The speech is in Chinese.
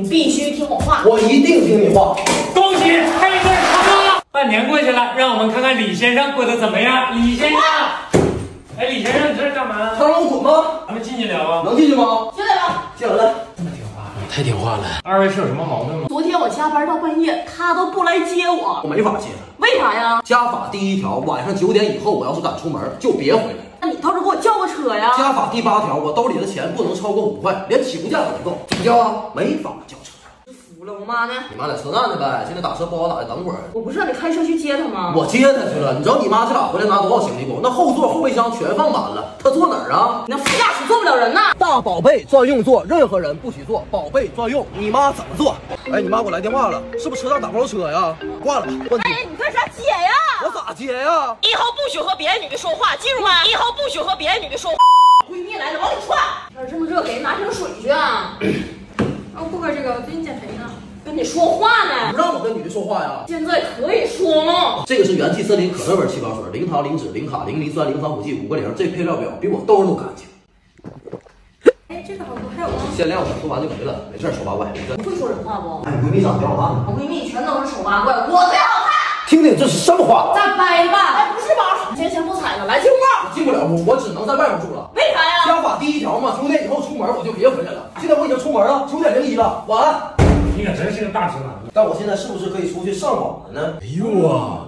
你必须听我话。我一定听你话。恭喜配对成功！半年过去了，让我们看看李先生过得怎么样。李先生，哎，李先生，你这是干嘛？他让我滚吗？咱们进去聊啊。能进去吗？进来吧。进来来。太听话了。二位是有什么矛盾吗？昨天我加班到半夜，他都不来接我，我没法接他。为啥呀？家法第一条，晚上九点以后，我要是敢出门，就别回来。那你倒是给家法第八条，我兜里的钱不能超过五块，连起步价都不够。怎么叫啊？没法叫车。服了，我妈呢？你妈在车站呢呗，现在打车不好打，等会儿。我不是让你开车去接她吗？我接她去了，你知道你妈这俩回来拿多少行李不？那后座后备箱全放满了，她坐哪儿啊？你那副驾驶坐人呐！大宝贝专用座，任何人不许坐，宝贝专用。你妈怎么坐？哎，你妈给我来电话了，是不是车上打不着车呀？挂了吧，关机。哎，你干啥接呀？我咋接呀？以后不许和别的女的说话，记住吗？以后不许和别的女的说话。闺蜜来了，往里窜。天这么热，给人拿瓶水去啊！哦，不喝这个，我最近减肥呢。跟你说话呢不，让我跟女的说话呀。现在可以说吗？这个是元气森林可乐味气泡水，零糖、零脂、零卡、零磷酸、零防腐剂，五个零。这配料表比我兜都干净。哎，这个好多，还有吗？限量的，说完就没了，没事，丑八怪。你会说人话不？哎，你闺蜜长得挺好看的，我闺蜜全都是丑八怪，我最好看。听听这是什么话？再掰吧！哎，不是吧？先先不踩了，来进屋。进不了屋，我只能在外面住了。为啥呀？家法第一条嘛，九点以后出门我就别回来了。现在我已经出门了，九点零一了，晚安。你可真是个大直男。但我现在是不是可以出去上网了呢？哎呦啊！